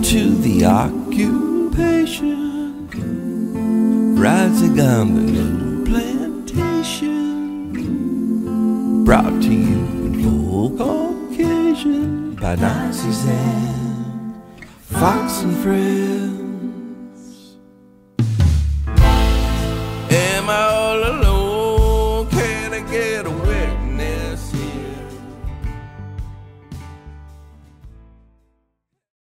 To the occupation, rising on the little plantation, brought to you in full Caucasian by Nazis and Fox and Friends. Am I all alone? Can I get away?